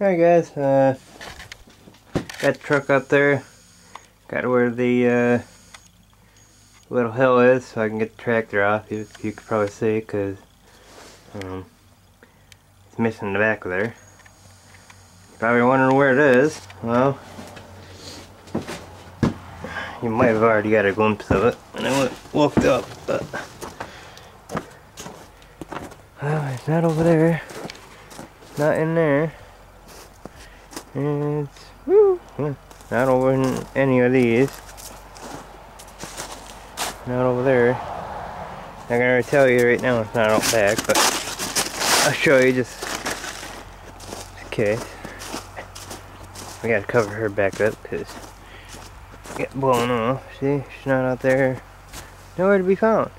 Alright guys, uh, got the truck up there. Got where the uh, little hill is so I can get the tractor off. You, you could probably see because um, it's missing the back of there. Probably wondering where it is. Well, you might have already got a glimpse of it when I walked up, but well, it's not over there. Not in there. Woo, not over in any of these. Not over there. I'm gonna tell you right now it's not out back, but I'll show you just in case. We gotta cover her back up because get blown off. See, she's not out there. Nowhere to be found.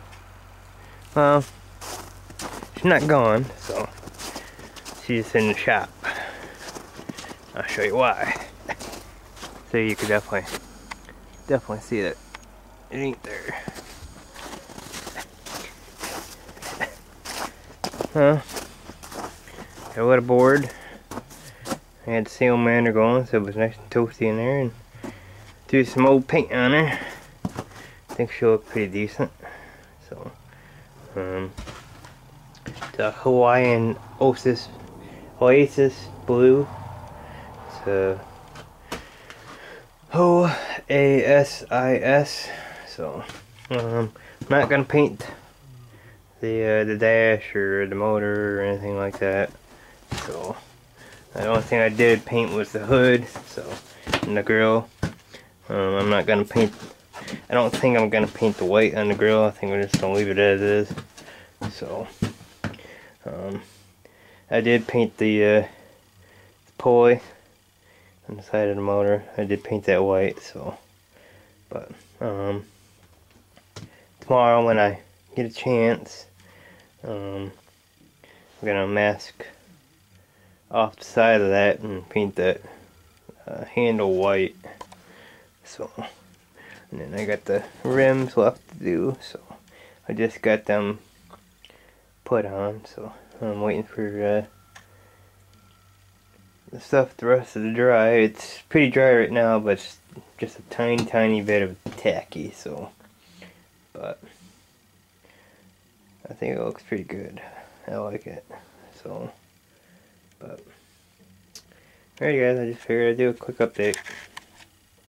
Well, she's not gone, so she's in the shop. I'll show you why. So you could definitely, definitely see that it ain't there. Huh? Got a little board. I had salamander going, so it was nice and toasty in there, and threw some old paint on her. I think she'll look pretty decent. So, um, the Hawaiian Oasis, Oasis Blue to O-A-S-I-S. So, um, I'm not gonna paint the uh, the dash or the motor or anything like that. So, the only thing I did paint was the hood. So, and the grill. Um, I'm not gonna paint. I don't think I'm gonna paint the white on the grill. I think we're just gonna leave it as is. So, um, I did paint the uh, pulley on the side of the motor. I did paint that white, so but um tomorrow when I get a chance um I'm gonna mask off the side of that and paint that uh, handle white so and then I got the rims left to do so I just got them put on so I'm waiting for uh, stuff the rest of the dry. It's pretty dry right now, but it's just a tiny, tiny bit of tacky, so, but, I think it looks pretty good. I like it, so, but, alright guys, I just figured I'd do a quick update.